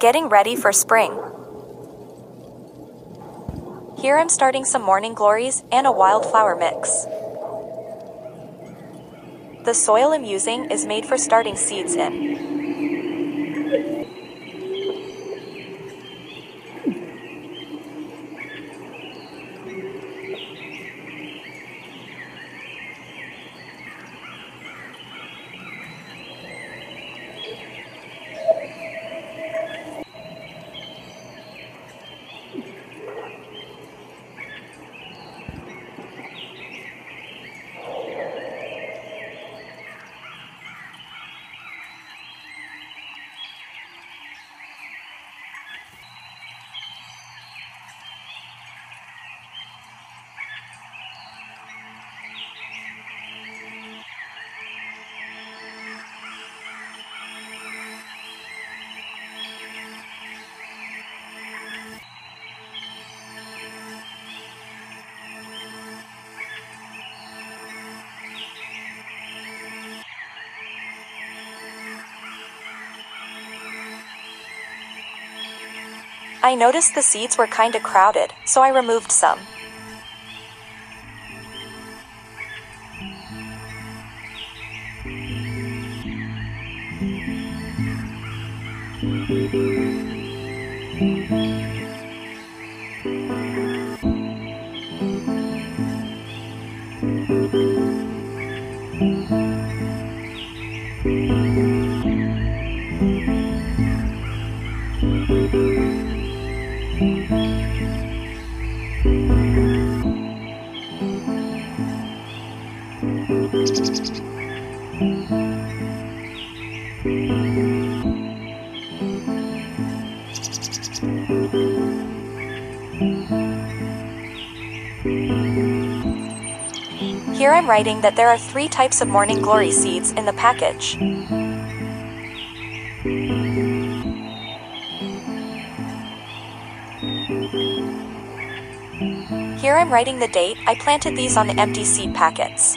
Getting ready for spring. Here I'm starting some morning glories and a wildflower mix. The soil I'm using is made for starting seeds in. I noticed the seats were kinda crowded, so I removed some. Here I'm writing that there are three types of morning glory seeds in the package. Here I'm writing the date I planted these on the empty seed packets.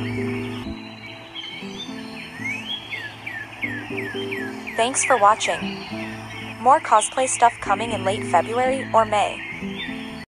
Thanks for watching. More cosplay stuff coming in late February or May.